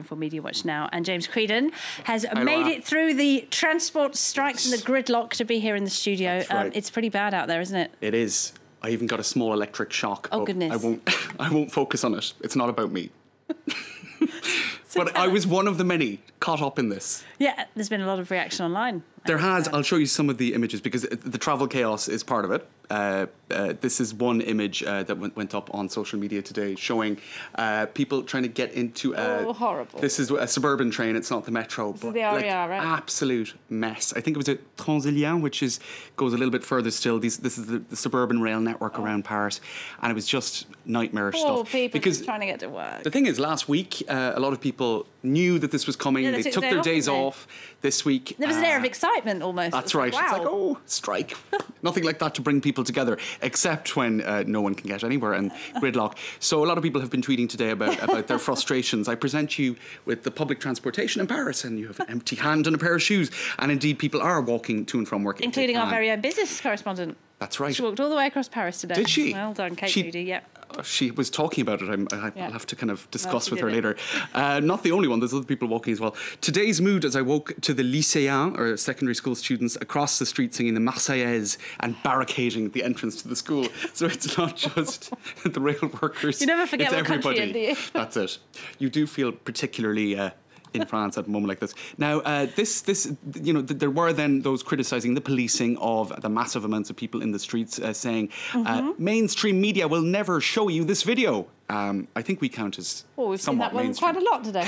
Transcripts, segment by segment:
for Media Watch now, and James Creedon has made it through the transport strikes and the gridlock to be here in the studio. Um, right. Um, it's pretty bad out there, isn't it? It is. I even got a small electric shock. Oh goodness! I won't. I won't focus on it. It's not about me. but I was one of the many caught up in this. Yeah, there's been a lot of reaction online. There has. I'll show you some of the images because the travel chaos is part of it. Uh, uh, this is one image uh, that went, went, up on social media today showing uh, people trying to get into a. Oh, horrible. This is a suburban train, it's not the metro. This but the RER, like, right? Absolute mess. I think it was a Transilien, which is goes a little bit further still. These, this is the, the suburban rail network oh. around Paris, and it was just nightmarish oh, stuff. people because trying to get to work. The thing is, last week, uh, a lot of people knew that this was coming. Yeah, they, they took, their days off this week. There was an air of uh, excitement almost. That's right. Wow. It's like, oh, strike. Nothing like that to bring people together, except when uh, no one can get anywhere and gridlock. So a lot of people have been tweeting today about, about their frustrations. I present you with the public transportation in Paris, and you have an empty hand and a pair of shoes. And indeed, people are walking to and from work. Including our very own business correspondent. That's right. She walked all the way across Paris today. Did she? Well done, Kate she, Moody, yeah. She was talking about it. I'm, I, will have to kind of discuss well, with her later. Uh, not the only one, there's other people walking as well. Today's mood as I woke to the lycéens, or secondary school students, across the street singing the Marseillaise and barricading the entrance to the school. So it's not just the rail workers. You never forget it's what everybody. country, do you? That's it. You do feel particularly uh, in France at a moment like this. Now, uh, this, this, you know, th- there were then those criticising the policing of the massive amounts of people in the streets, uh, saying mm-hmm. uh, mainstream media will never show you this video. Um, I think we count as well, we've seen that one quite a lot today.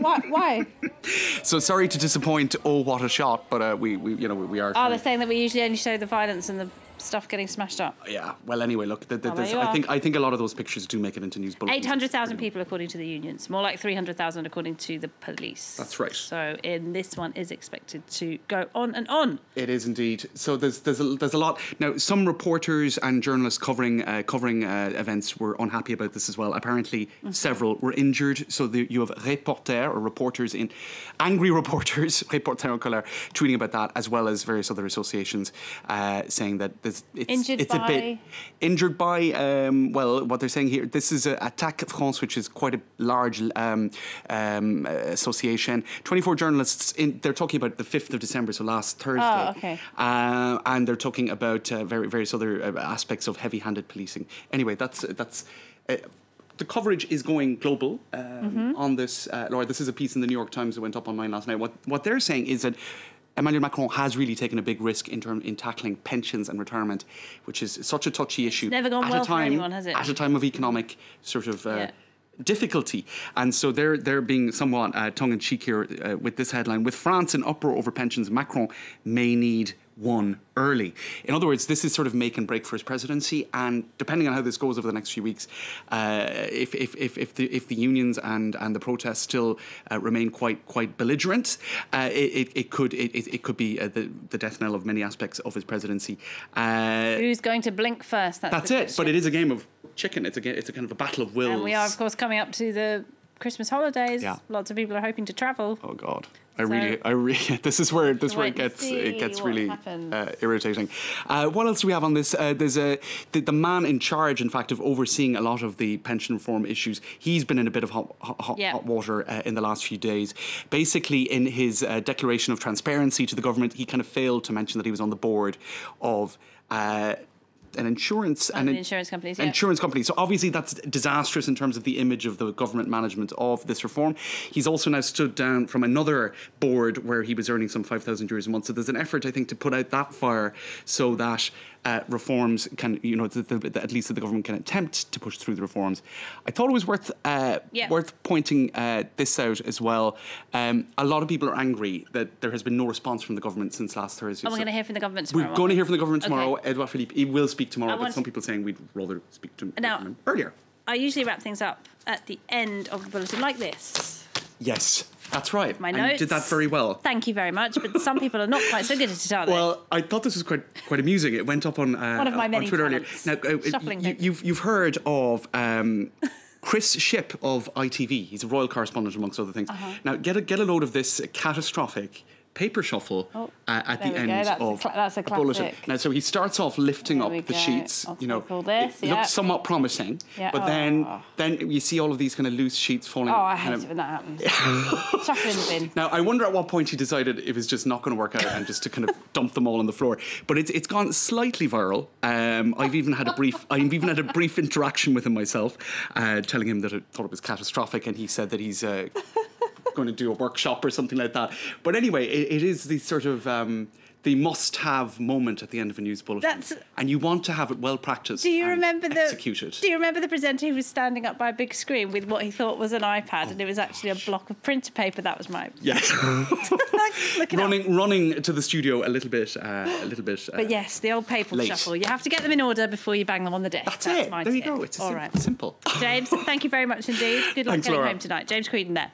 why? Why? so sorry to disappoint. Oh, what a shot! But uh, we, we, you know, we, we are. Oh, they're saying that we usually only show the violence and the stuff getting smashed up. Yeah. Well, anyway, look, oh, I think I think a lot of those pictures do make it into news bulletins. Eight hundred thousand people, according to the unions. More like three hundred thousand, according to the police. That's right. So, in this one is expected to go on and on. It is indeed. So there's there's a, there's a lot now. Some reporters and journalists covering uh, covering uh, events were unhappy about this as well. Apparently, mm-hmm. several were injured. So the, you have reporters or reporters in angry reporters, reporters en colère, tweeting about that, as well as various other associations uh, saying that it's, injured it's by... a bit injured by. Um, well, what they're saying here, this is Attac France, which is quite a large um, um, association. Twenty-four journalists. In, they're talking about the fifth of December, so last Thursday. Oh, okay. Uh, and they're talking about uh, very, various other uh, aspects of heavy-handed policing. Anyway, that's that's. Uh, the coverage is going global um, mm-hmm. on this. Uh, Laura, this is a piece in the New York Times that went up online last night. What what they're saying is that Emmanuel Macron has really taken a big risk in term in tackling pensions and retirement, which is such a touchy issue. It's never gone at well a time, for anyone, has it? At a time of economic sort of. Uh, yeah difficulty. And so they're, they're being somewhat uh, tongue in cheek here uh, with this headline. With France in uproar over pensions, Macron may need one early. In other words, this is sort of make and break for his presidency, and depending on how this goes over the next few weeks, uh, if, if, if, if, the, if the unions and, and the protests still uh, remain quite quite belligerent, uh, it, it, could it, it could be uh, the, the death knell of many aspects of his presidency. Uh, Who's going to blink first? That's, that's it. But it is a game of chicken. It's a it's a kind of a battle of wills. And we are, of course, coming up to the Christmas holidays. Yeah. Lots of people are hoping to travel. Oh God. I so really, I really. This is where this where it gets it gets really uh, irritating. Uh, what else do we have on this? Uh, there's a the, the, man in charge, in fact, of overseeing a lot of the pension reform issues. He's been in a bit of hot, hot, yeah. hot water uh, in the last few days. Basically, in his uh, declaration of transparency to the government, he kind of failed to mention that he was on the board of uh, an insurance and an insurance companies, yeah. insurance company. So obviously that's disastrous in terms of the image of the government management of this reform. He's also now stood down from another board where he was earning some five thousand euros a month. So there's an effort, I think, to put out that fire so that uh, reforms can, you know, the, the, the, at least that the government can attempt to push through the reforms. I thought it was worth uh, yeah. worth pointing uh, this out as well. Um, a lot of people are angry that there has been no response from the government since last Thursday. Oh, we're so going to hear from the government tomorrow. We're going to hear from the government tomorrow. Okay. Edouard Philippe, he will speak tomorrow, but some people saying we'd rather speak to him now, earlier. I usually wrap things up at the end of the bulletin like this. Yes. That's right. My notes. You did that very well. Thank you very much. But some people are not quite so good at it, are they? Well, I thought this was quite quite amusing. It went up on uh, one of my many Twitter talents. earlier. Now, uh, Shuffling you, you've you've heard of. Um, Chris Ship of ITV. He's a royal correspondent, amongst other things. Uh-huh. Now, get a, get a load of this catastrophic paper shuffle Oh, uh, at the end. That's a of cla- that's a bulletin. classic. Now, so he starts off lifting There up the sheets. I'll you know, this, it yeah. looks somewhat promising, Yeah. but then Oh. then you see all of these kind of loose sheets falling. Oh, I hate it when that happens. Chuck in the bin. now, I wonder at what point he decided it was just not going to work out and just to kind of dump them all on the floor. But it's, it's gone slightly viral. Um, I've even had a brief I've even had a brief interaction with him myself, uh, telling him that I thought it was catastrophic, and he said that he's. Uh, going to do a workshop or something like that. But anyway, it, it is the sort of um, the must-have moment at the end of a news bulletin, That's- and you want to have it well practiced. Do you and remember the? executed? Do you remember the presenter who was standing up by a big screen with what he thought was an iPad, and it was actually a block of printer paper? That was my. Yes, it up. running running to the studio a little bit, uh, a little bit. Uh, But yes, the old paper Late. shuffle. You have to get them in order before you bang them on the desk. that's, it. my There you go. It's all sim- right. simple. James, thank you very much indeed. Good luck Thanks, getting Laura. home tonight. James Creedon there.